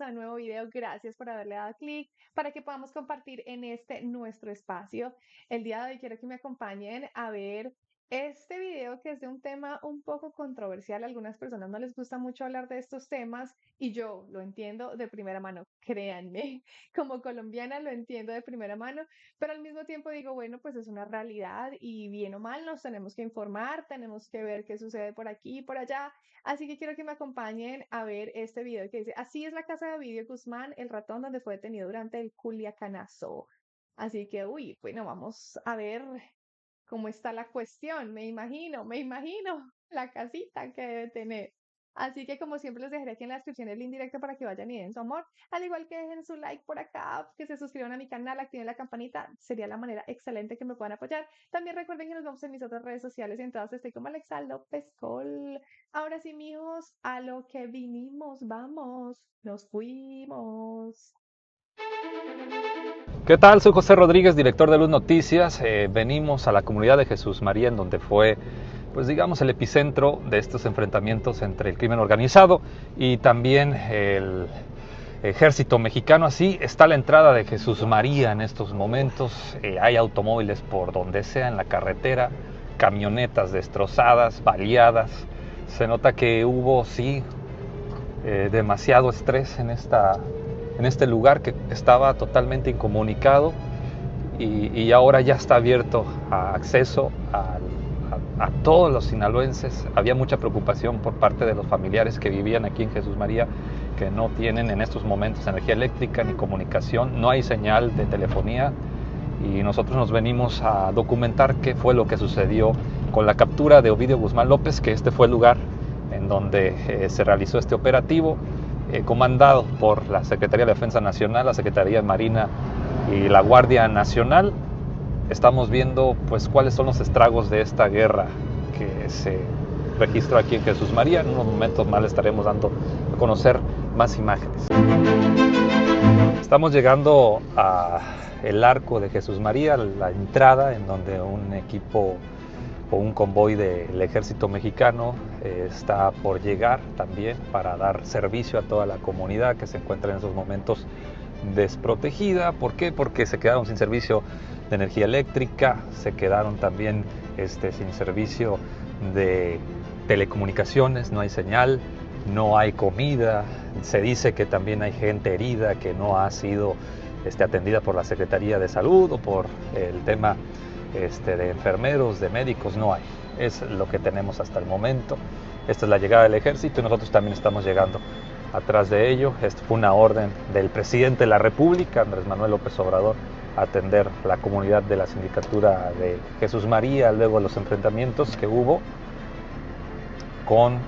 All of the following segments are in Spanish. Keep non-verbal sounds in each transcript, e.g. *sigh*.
a un nuevo video. Gracias por haberle dado clic para que podamos compartir en este nuestro espacio. El día de hoy quiero que me acompañen a ver este video que es de un tema un poco controversial, a algunas personas no les gusta mucho hablar de estos temas y yo lo entiendo de primera mano, créanme, *laughs* como colombiana lo entiendo de primera mano, pero al mismo tiempo digo, bueno, pues es una realidad y bien o mal nos tenemos que informar, tenemos que ver qué sucede por aquí y por allá, así que quiero que me acompañen a ver este video que dice, así es la casa de Ovidio Guzmán, el ratón donde fue detenido durante el Culiacanazo. Así que, uy, bueno, vamos a ver cómo está la cuestión, me imagino, me imagino *laughs* la casita que debe tener. Así que como siempre les dejaré aquí en la descripción el link directo para que vayan y den su amor. Al igual que dejen su like por acá, que se suscriban a mi canal, activen la campanita. Sería la manera excelente que me puedan apoyar. También recuerden que nos vemos en mis otras redes sociales. En todas estoy como Alexa López Col. Ahora sí, mijos, a lo que vinimos, vamos. Nos fuimos. ¿Qué tal? Soy José Rodríguez, director de Luz Noticias. Eh, venimos a la comunidad de Jesús María, en donde fue, pues digamos, el epicentro de estos enfrentamientos entre el crimen organizado y también el ejército mexicano. Así está la entrada de Jesús María en estos momentos. Eh, hay automóviles por donde sea en la carretera, camionetas destrozadas, baleadas. Se nota que hubo, sí, eh, demasiado estrés en esta en este lugar que estaba totalmente incomunicado y, ahora ya está abierto a acceso a, todos los sinaloenses. Había mucha preocupación por parte de los familiares que vivían aquí en Jesús María, que no tienen en estos momentos energía eléctrica ni comunicación, no hay señal de telefonía y nosotros nos venimos a documentar qué fue lo que sucedió con la captura de Ovidio Guzmán López, que este fue el lugar en donde eh, se realizó este operativo eh, comandado por la Secretaría de Defensa Nacional, la Secretaría de Marina y la Guardia Nacional. Estamos viendo pues cuáles son los estragos de esta guerra que se registró aquí en Jesús María. En unos momentos más le estaremos dando a conocer más imágenes. Estamos llegando a el arco de Jesús María, la entrada en donde un equipo un convoy del ejército mexicano eh, está por llegar también para dar servicio a toda la comunidad que se encuentra en esos momentos desprotegida. ¿Por qué? Porque se quedaron sin servicio de energía eléctrica, se quedaron también este, sin servicio de telecomunicaciones, no hay señal, no hay comida, se dice que también hay gente herida que no ha sido este, atendida por la Secretaría de Salud o por el tema este, de enfermeros, de médicos, no hay. Es lo que tenemos hasta el momento. Esta es la llegada del ejército y nosotros también estamos llegando atrás de ello. Esto fue una orden del presidente de la República, Andrés Manuel López Obrador, atender la comunidad de la sindicatura de Jesús María, luego los enfrentamientos que hubo con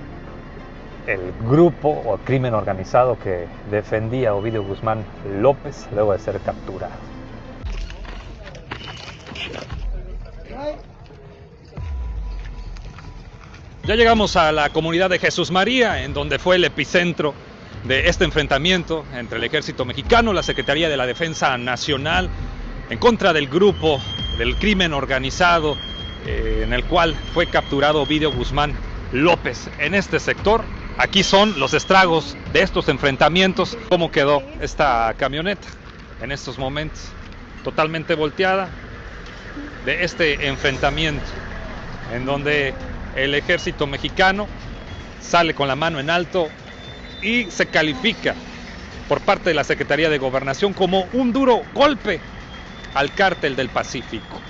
el grupo o crimen organizado que defendía Ovidio Guzmán López luego de ser capturado. Ya llegamos a la comunidad de Jesús María, en donde fue el epicentro de este enfrentamiento entre el ejército mexicano, la Secretaría de la Defensa Nacional, en contra del grupo del crimen organizado eh, en el cual fue capturado Ovidio Guzmán López. En este sector, aquí son los estragos de estos enfrentamientos, cómo quedó esta camioneta en estos momentos, totalmente volteada de este enfrentamiento, en donde el ejército mexicano sale con la mano en alto y se califica por parte de la Secretaría de Gobernación como un duro golpe al cártel del Pacífico.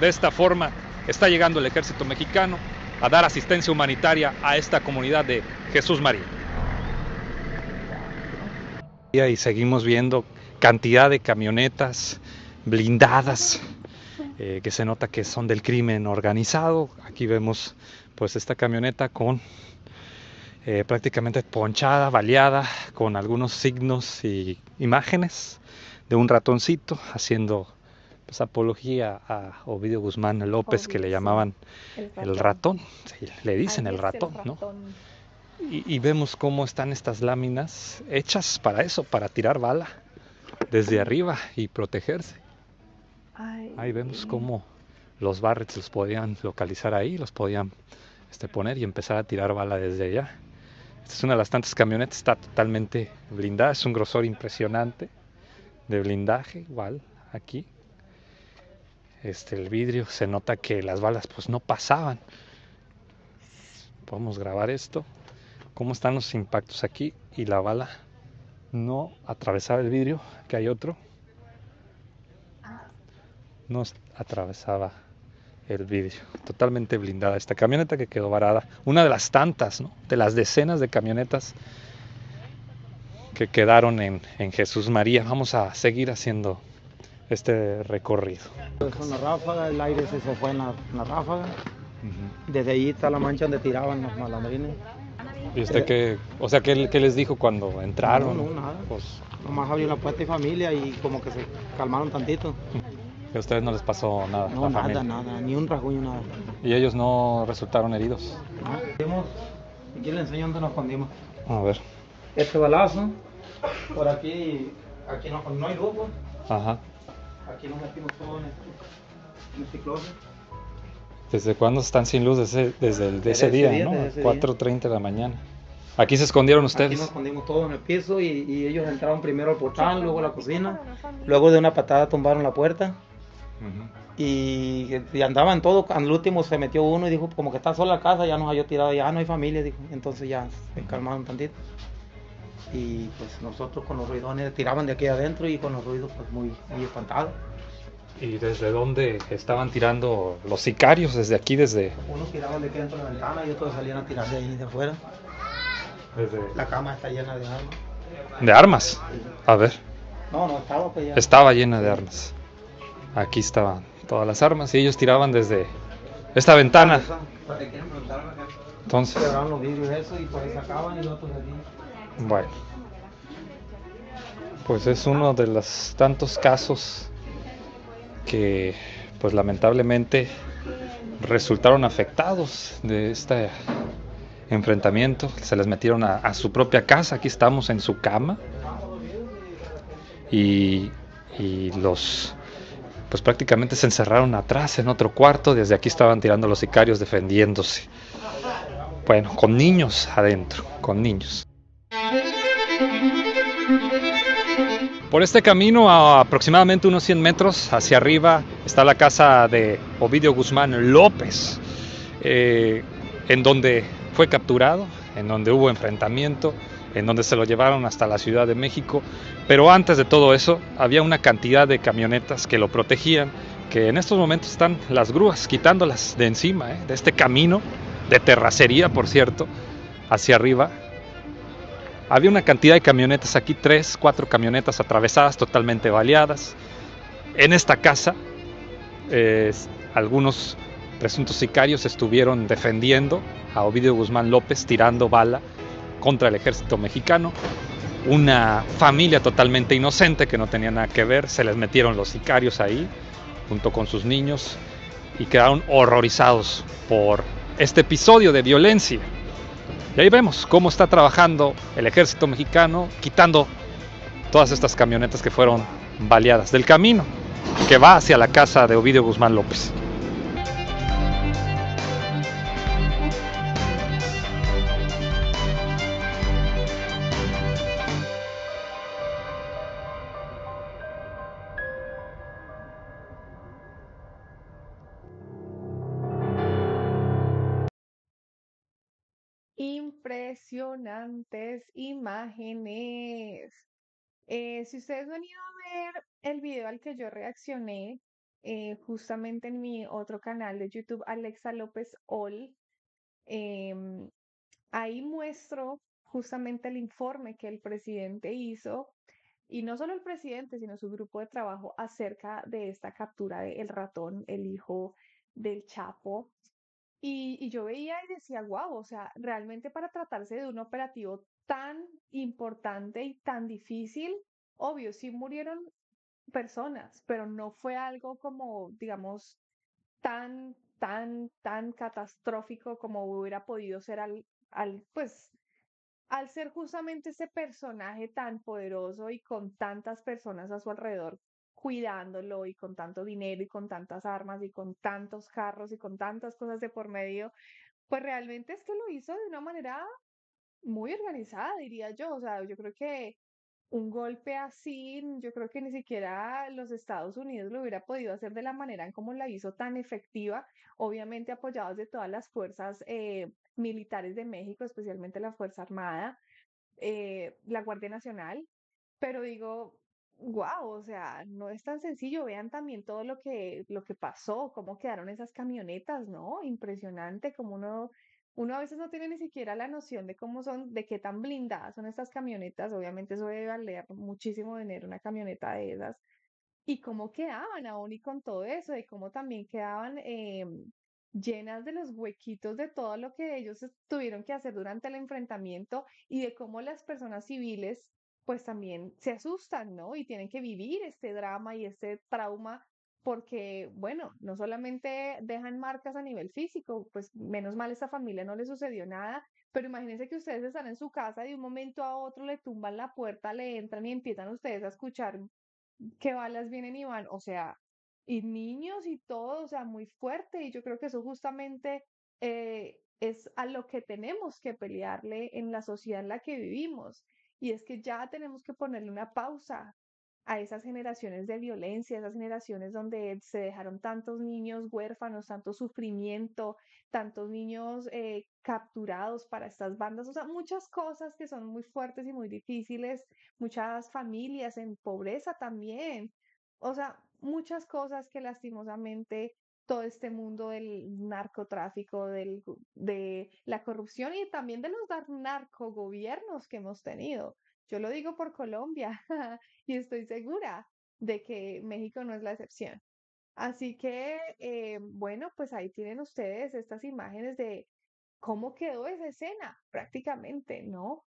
De esta forma está llegando el ejército mexicano a dar asistencia humanitaria a esta comunidad de Jesús María. Y seguimos viendo cantidad de camionetas blindadas eh, que se nota que son del crimen organizado. Aquí vemos pues esta camioneta con eh, prácticamente ponchada, baleada, con algunos signos y imágenes de un ratoncito haciendo pues, apología a Ovidio Guzmán López, que le llamaban el ratón, le dicen el ratón, ¿no? Y, vemos cómo están estas láminas hechas para eso, para tirar bala desde arriba y protegerse. Ahí vemos cómo los Barrets los podían localizar ahí, los podían este, poner y empezar a tirar bala desde allá. Esta es una de las tantas camionetas, está totalmente blindada, es un grosor impresionante de blindaje, igual aquí. Este, el vidrio, se nota que las balas pues no pasaban. Podemos grabar esto, cómo están los impactos aquí y la bala no atravesaba el vidrio, que hay otro, no atravesaba el vidrio. Totalmente blindada esta camioneta que quedó varada. Una de las tantas, ¿no? de las decenas de camionetas que quedaron en, en Jesús María. Vamos a seguir haciendo este recorrido. Con la ráfaga, el aire se, se fue en la, en la ráfaga. Desde ahí está la mancha donde tiraban los malandrines. ¿Y usted qué, o sea, qué, qué les dijo cuando entraron? No, no, nada. Pues, Nomás abrió la puerta y familia y como que se calmaron tantito. Que a ustedes no les pasó nada. No, la nada, familia. nada, ni un rasguño, nada. Y ellos no resultaron heridos. Vimos, aquí le enseño dónde nos escondimos. A ver. Este balazo, por aquí, aquí no, no hay luz, pues. Ajá. Aquí nos metimos todo en este, en este closet. ¿Desde cuándo están sin luz? Desde, desde el- de ese ese día, día, ¿no? desde ese día. 4.30 de la mañana. Aquí se escondieron Aquí ustedes. nos escondimos todos en el piso y, y ellos entraron primero al portal, luego a la cocina. Luego de una patada tumbaron la puerta. Y, y andaban todos, al último se metió uno y dijo, como que está sola la casa, ya nos halló tirado, ya no hay familia, dijo. Entonces ya se calmaron tantito. Y pues nosotros con los ruidones tiraban de aquí adentro y con los ruidos pues muy, muy espantados. ¿Y desde dónde estaban tirando los sicarios? Desde aquí, desde... Unos tiraban de aquí dentro de la ventana y otros salían a tirar de ahí de afuera. desde... La cama está llena de armas. De armas. A ver. No, no estaba pues ya. Estaba llena de armas. Aquí estaban todas las armas y ellos tiraban desde esta ventana. Entonces, bueno. Pues es uno de los tantos casos que, pues lamentablemente, resultaron afectados de este enfrentamiento. Se les metieron a, a su propia casa. Aquí estamos en su cama. Y, y los, pues prácticamente se encerraron atrás en otro cuarto. Desde aquí estaban tirando los sicarios defendiéndose. Bueno, con niños adentro, con niños. Por este camino, a aproximadamente unos 100 metros hacia arriba, está la casa de Ovidio Guzmán López, eh, en donde fue capturado, en donde hubo enfrentamiento, en donde se lo llevaron hasta la Ciudad de México. Pero antes de todo eso, había una cantidad de camionetas que lo protegían, que en estos momentos están las grúas quitándolas de encima, eh, de este camino de terracería, por cierto, hacia arriba. Había una cantidad de camionetas aquí, tres, cuatro camionetas atravesadas, totalmente baleadas. En esta casa, eh, algunos presuntos sicarios estuvieron defendiendo a Ovidio Guzmán López, tirando bala contra el ejército mexicano. Una familia totalmente inocente que no tenía nada que ver, se les metieron los sicarios ahí, junto con sus niños, y quedaron horrorizados por este episodio de violencia. Y ahí vemos cómo está trabajando el ejército mexicano, quitando todas estas camionetas que fueron baleadas del camino que va hacia la casa de Ovidio Guzmán López. Impresionantes imágenes. Eh, si ustedes han ido a ver el video al que yo reaccioné, eh, justamente en mi otro canal de YouTube, Alexa López All, em, ahí muestro justamente el informe que el presidente hizo, y no solo el presidente, sino su grupo de trabajo acerca de esta captura de El Ratón, el hijo del Chapo. Y, yo veía y decía, wow, o sea, realmente para tratarse de un operativo tan importante y tan difícil, obvio, sí murieron personas, pero no fue algo como, digamos, tan, tan, tan catastrófico como hubiera podido ser al, al, pues, al ser justamente ese personaje tan poderoso y con tantas personas a su alrededor cuidándolo y con tanto dinero y con tantas armas y con tantos carros y con tantas cosas de por medio, pues realmente es que lo hizo de una manera muy organizada, diría yo. O sea, yo creo que un golpe así, yo creo que ni siquiera los Estados Unidos lo hubiera podido hacer de la manera en como la hizo tan efectiva, obviamente apoyados de todas las fuerzas eh, militares de México, especialmente la Fuerza Armada, eh, la Guardia Nacional, pero digo, wow, o sea, no es tan sencillo. Vean también todo lo que, lo que pasó, cómo quedaron esas camionetas, ¿no? Impresionante, como uno, uno a veces no tiene ni siquiera la noción de cómo son, de qué tan blindadas son estas camionetas. Obviamente eso debe valer muchísimo dinero, una camioneta de esas. Y cómo quedaban aún y con todo eso, de cómo también quedaban em, llenas de los huequitos de todo lo que ellos tuvieron que hacer durante el enfrentamiento y de cómo las personas civiles pues también se asustan, ¿no? Y tienen que vivir este drama y este trauma porque, bueno, no solamente dejan marcas a nivel físico, pues menos mal a esta familia no le sucedió nada, pero imagínense que ustedes están en su casa y de un momento a otro le tumban la puerta, le entran y empiezan ustedes a escuchar que balas vienen y van, o sea, y niños y todo, o sea, muy fuerte. Y yo creo que eso justamente eh, es a lo que tenemos que pelearle en la sociedad en la que vivimos. Y es que ya tenemos que ponerle una pausa a esas generaciones de violencia, esas generaciones donde se dejaron tantos niños huérfanos, tanto sufrimiento, tantos niños eh, capturados para estas bandas, o sea, muchas cosas que son muy fuertes y muy difíciles muchas familias en pobreza también. O sea, muchas cosas que lastimosamente todo este mundo del narcotráfico, del, de la corrupción y también de los narcogobiernos que hemos tenido. Yo lo digo por Colombia *laughs* y estoy segura de que México no es la excepción. Así que, eh, bueno, pues ahí tienen ustedes estas imágenes de cómo quedó esa escena, prácticamente, ¿no?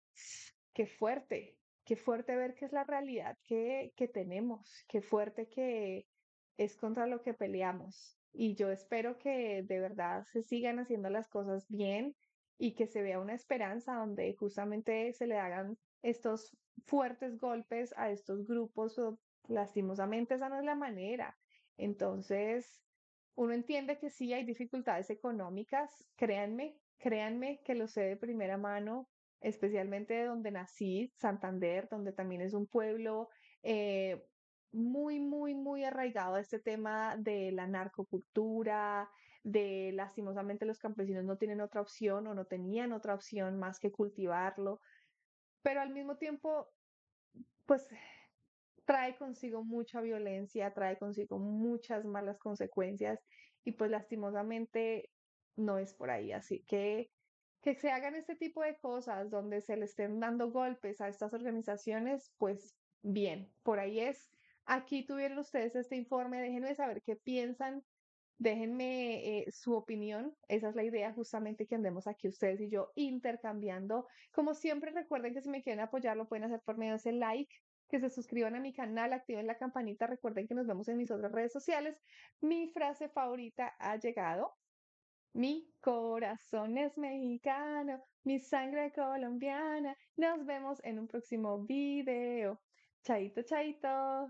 Qué fuerte, qué fuerte ver que es la realidad que, que tenemos, qué fuerte que es contra lo que peleamos. Y yo espero que de verdad se sigan haciendo las cosas bien y que se vea una esperanza donde justamente se le hagan estos fuertes golpes a estos grupos. Lastimosamente esa no es la manera. Entonces, uno entiende que sí hay dificultades económicas, créanme, créanme que lo sé de primera mano, especialmente de donde nací, Santander, donde también es un pueblo eh, muy, muy, muy arraigado este tema de la narcocultura, de lastimosamente los campesinos no tienen otra opción o no tenían otra opción más que cultivarlo, pero al mismo tiempo, pues trae consigo mucha violencia, trae consigo muchas malas consecuencias y pues lastimosamente no es por ahí. Así que que se hagan este tipo de cosas donde se le estén dando golpes a estas organizaciones, pues bien, por ahí es. Aquí tuvieron ustedes este informe, déjenme saber qué piensan, déjenme eh, su opinión, esa es la idea justamente que andemos aquí ustedes y yo intercambiando. Como siempre, recuerden que si me quieren apoyar lo pueden hacer por medio de ese like, que se suscriban a mi canal, activen la campanita, recuerden que nos vemos en mis otras redes sociales. Mi frase favorita ha llegado. Mi corazón es mexicano, mi sangre colombiana. Nos vemos en un próximo video. Chaito, chaito.